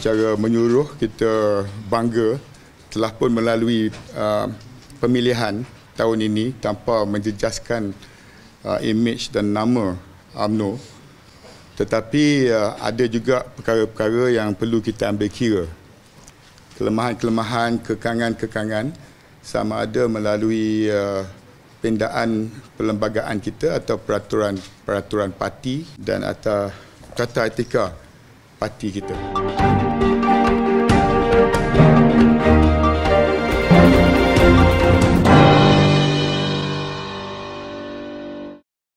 secara menyeluruh kita bangga telah pun melalui uh, pemilihan tahun ini tanpa menjejaskan uh, image dan nama UMNO. Tetapi uh, ada juga perkara-perkara yang perlu kita ambil kira. Kelemahan-kelemahan kekangan-kekangan sama ada melalui uh, pendaan perlembagaan kita atau peraturan peraturan parti dan atau tata etika parti kita.